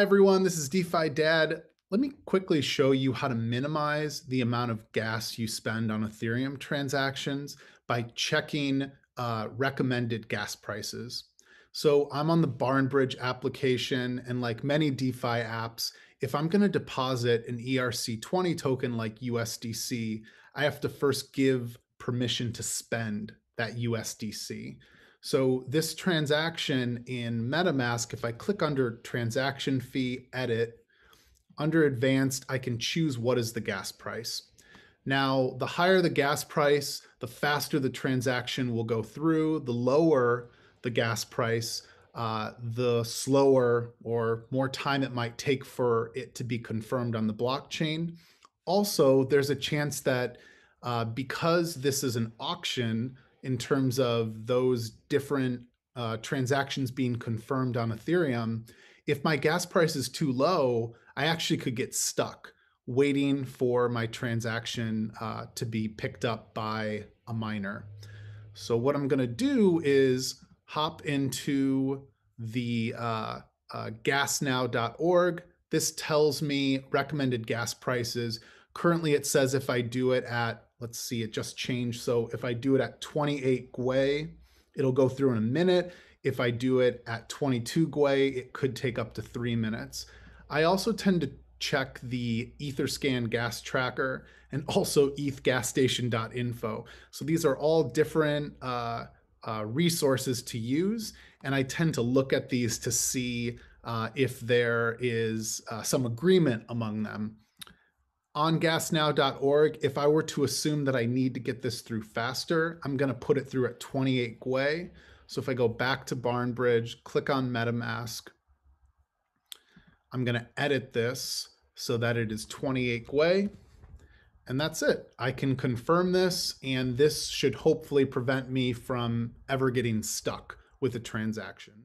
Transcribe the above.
Hi everyone, this is DeFi Dad. Let me quickly show you how to minimize the amount of gas you spend on Ethereum transactions by checking uh, recommended gas prices. So I'm on the Barnbridge application and like many DeFi apps, if I'm gonna deposit an ERC20 token like USDC, I have to first give permission to spend that USDC. So this transaction in MetaMask, if I click under transaction fee, edit, under advanced, I can choose what is the gas price. Now, the higher the gas price, the faster the transaction will go through. The lower the gas price, uh, the slower or more time it might take for it to be confirmed on the blockchain. Also, there's a chance that uh, because this is an auction, in terms of those different uh, transactions being confirmed on Ethereum, if my gas price is too low, I actually could get stuck waiting for my transaction uh, to be picked up by a miner. So what I'm going to do is hop into the uh, uh, gasnow.org. This tells me recommended gas prices. Currently, it says if I do it at let's see, it just changed. So if I do it at 28 Gwei, it'll go through in a minute. If I do it at 22 Gwei, it could take up to three minutes. I also tend to check the Etherscan gas tracker and also ethgasstation.info. So these are all different uh, uh, resources to use. And I tend to look at these to see uh, if there is uh, some agreement among them on gasnow.org, if I were to assume that I need to get this through faster, I'm going to put it through at 28 Gwei. So if I go back to Barnbridge, click on MetaMask, I'm going to edit this so that it is 28 Gwei. And that's it. I can confirm this, and this should hopefully prevent me from ever getting stuck with a transaction.